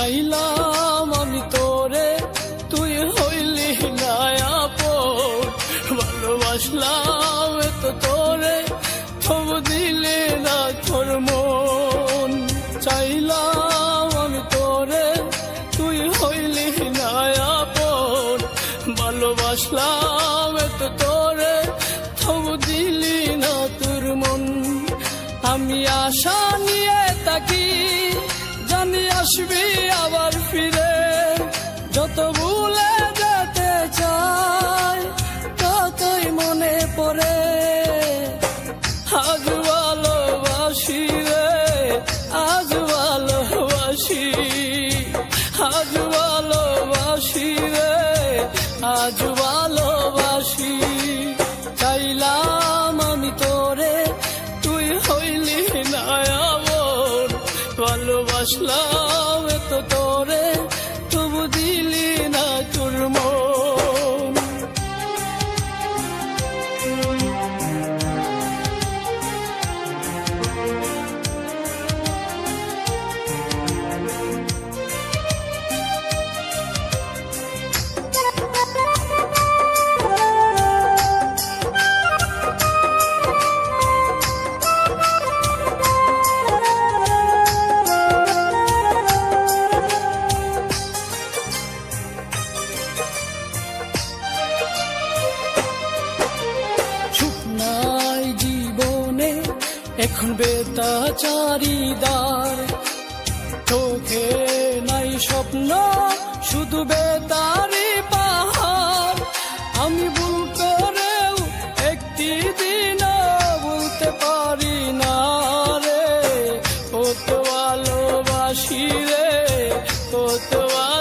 চাইলাম আমি তোরে, তুই হইলি নায়া পর ভালোবাসলাম তো তোরে থব দিলে না তোর মন। চাইলাম আমি তোরে, তুই হইলি নায়া পর ভালোবাসলাম তো তোরে থব দিলি না তোর মন। আমি আশা নিয়ে তাকি পড়ে আজ ভালোবাসি রে, আজ ভালোবাসি আজ ভালোবাসি রে, আজ ভালোবাসি। চাইলাম আমি তোরে, তুই হইলি না আমর ভালোবাসলাম এখন বেতা চারিদার চোখে নাই স্বপ্ন, শুধু বেতারি পাহাড়। আমি ভুল করেও একটি দিন বলতে পারি না রে। কত ভালোবাসি রে, কত ভালোবাসি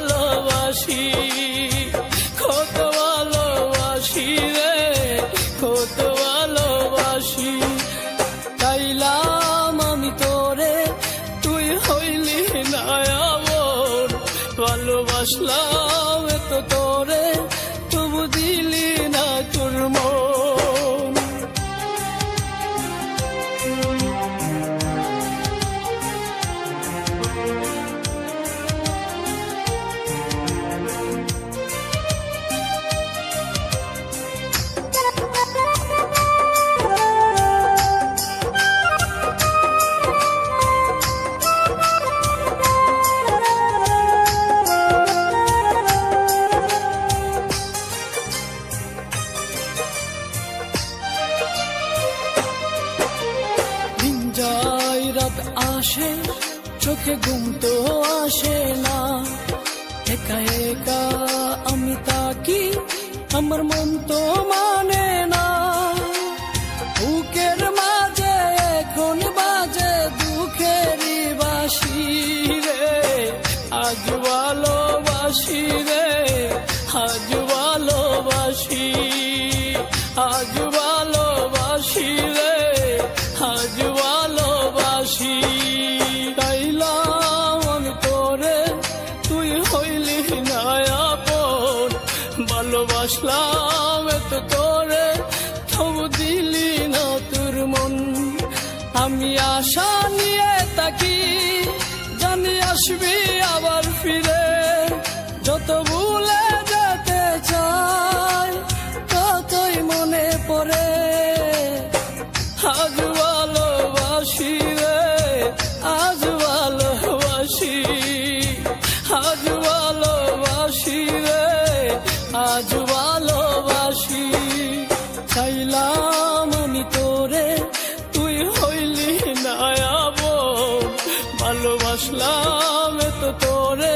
ভালোবাসলাম এত তোরে তবু দিলি না তোর মন। আসে, চোখে ঘুম তো আসে না। একা একা আমি তাকি আমার মন তো মানে না। ভালোবাসলাম এত করে তবু দিলি না তোর মন। আমি আশা নিয়ে তাকি জানি আসবি আবার ফিরে। যেতে में तो तोरे